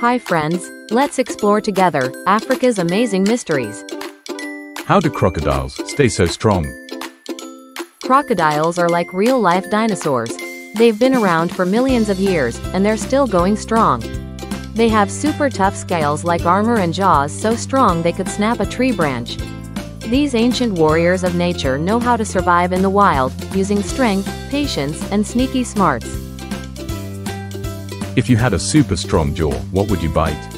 Hi friends, let's explore together Africa's amazing mysteries. How do crocodiles stay so strong? Crocodiles are like real-life dinosaurs. They've been around for millions of years, and they're still going strong. They have super tough scales like armor and jaws so strong they could snap a tree branch. These ancient warriors of nature know how to survive in the wild, using strength, patience, and sneaky smarts. If you had a super strong jaw, what would you bite?